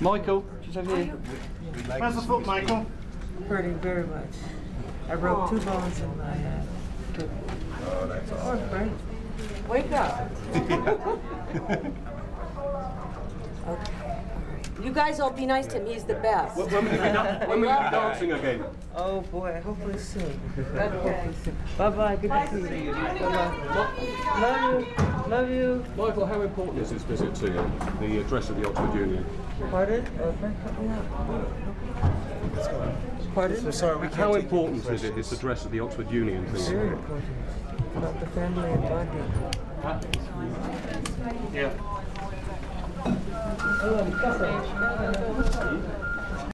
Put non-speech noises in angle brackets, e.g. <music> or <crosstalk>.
Michael, just over here. How's the foot, Michael? Hurting very much. I broke two bones in my uh, foot. Oh, that's Frank, wake up. <laughs> Okay. You guys all be nice to him, he's the best. When will you be, da- when will you be dancing again? Oh boy, hopefully soon. Hopefully soon. Bye bye. Good to see you. Bye bye. Love you. Love you. Michael, how important is this visit to you? The address of the Oxford Union. Pardon? Uh, oh, Frank, cut me out. Pardon? sorry, we How important is it, this address of the Oxford Union to Very important. About the family and bonding. Yeah. 嗯。